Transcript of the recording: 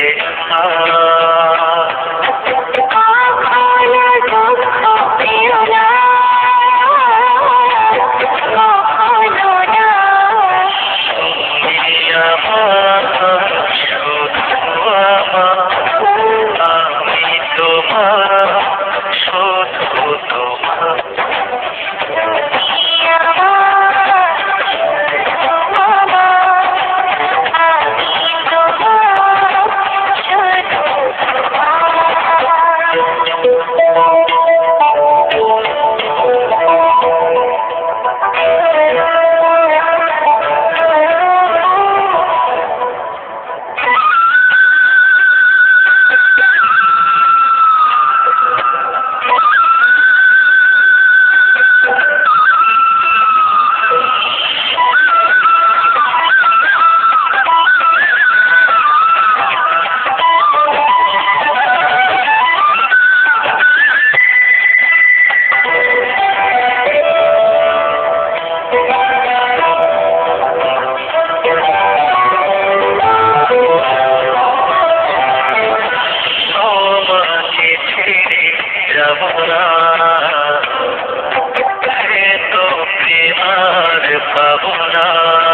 ये हाँ يلحقنا